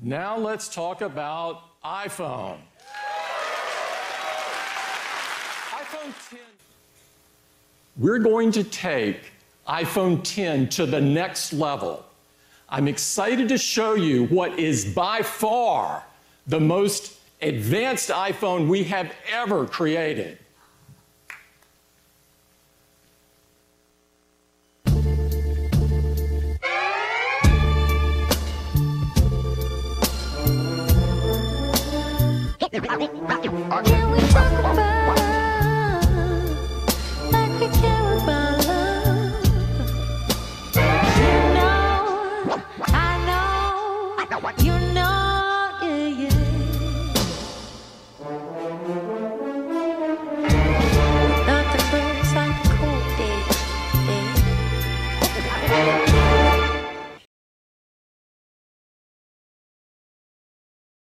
Now let's talk about iPhone. iPhone 10. We're going to take iPhone 10 to the next level. I'm excited to show you what is by far the most advanced iPhone we have ever created. Can we talk about like we care about love? You know, I know, you.